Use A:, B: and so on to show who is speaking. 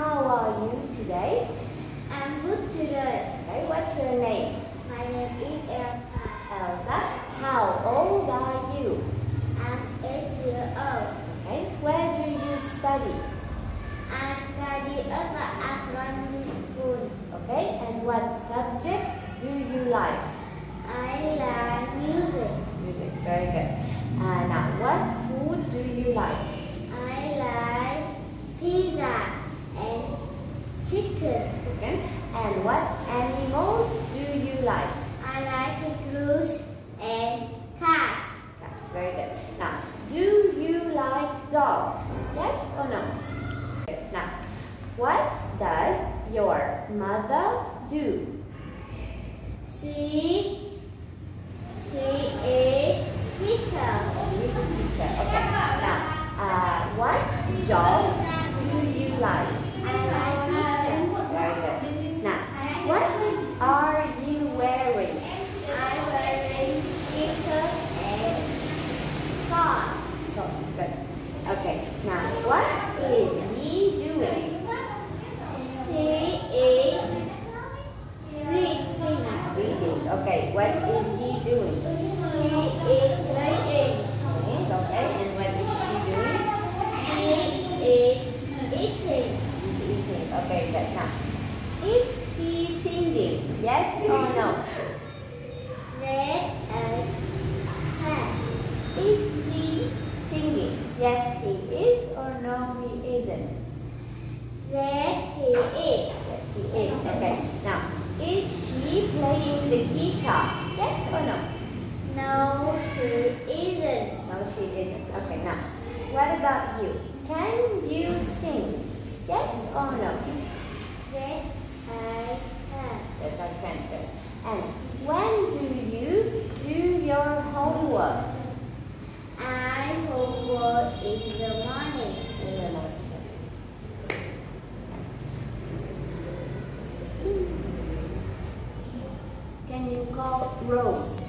A: how are you today?
B: I'm good today.
A: Okay, what's your name?
B: My name is Elsa.
A: Elsa. How old are you?
B: I'm eight years old.
A: Okay, where do you study?
B: I study at the Agronomy School.
A: Okay, and what subject do you like?
B: I like music.
A: Music, very good. Uh, now, what food do you like?
B: I like pizza and chicken.
A: Chicken. And what animals do you like?
B: I like kangaroos and cats.
A: That's very good. Now, do you like dogs? Yes or no? Good. Now, what does your mother do?
B: She she is teacher.
A: She's a teacher. Okay. Now, uh, what job do you like?
B: I like teacher.
A: Very good. Now, what are you wearing?
B: I wearing t-shirt and shorts.
A: Shorts. Good. Okay. Now, what is he doing?
B: He is reading.
A: Reading. Okay. What is he doing?
B: He is playing.
A: Okay. And what is she doing?
B: She is eating.
A: Eating. Okay. Good. Now, is he singing? Yes or no?
B: Hat.
A: Is he singing? Yes, he is or no, he isn't? Yes, he is. Okay. Now, is she playing the guitar? Yes or no?
B: No, she isn't.
A: No, she isn't. Okay. Now, what about you? Can you sing? Yes or no?
B: Yes, I can.
A: Yes, I can. Good. And when do you do your homework?
B: I homework in the morning.
A: Can you call Rose?